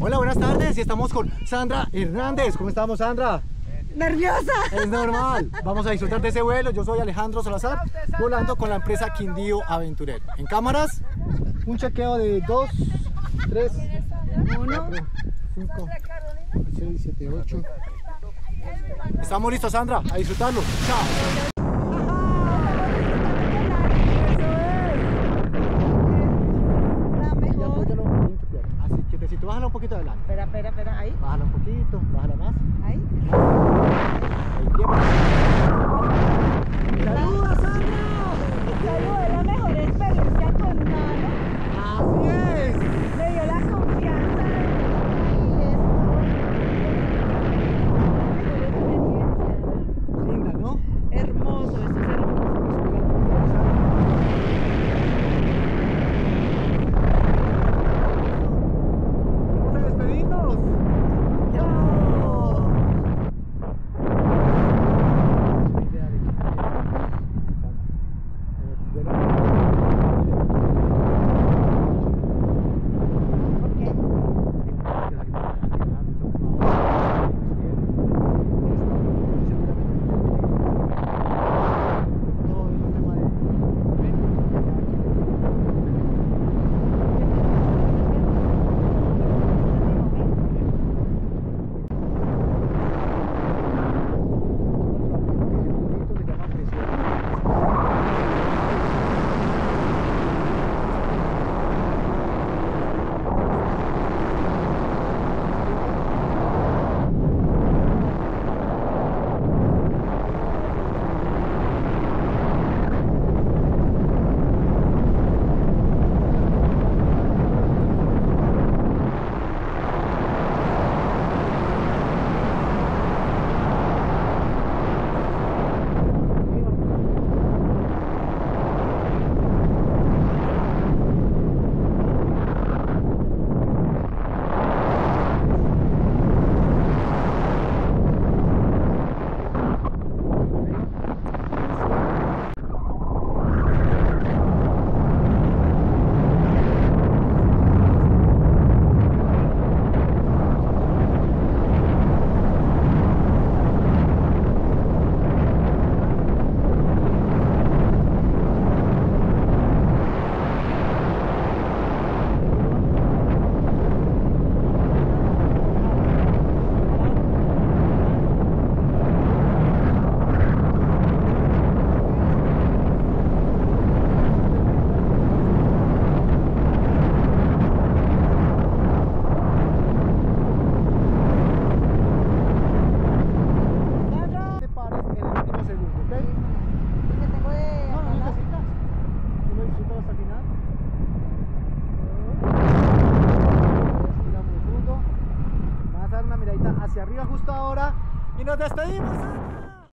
Hola, buenas tardes y estamos con Sandra Hernández. ¿Cómo estamos, Sandra? Nerviosa. Es normal. Vamos a disfrutar de ese vuelo. Yo soy Alejandro Salazar, volando con la empresa Quindío Aventurero. En cámaras, un chequeo de 2, 3, 1, 5, 6, 7, 8. Estamos listos, Sandra, a disfrutarlo. Chao. La Y mejor. apóyalo un poquito, pierna. Así, quietecito. Bájala un poquito adelante. Espera, espera, espera, ahí, Bájala un poquito, bájala más. ahí. Y nos despedimos. Sandra.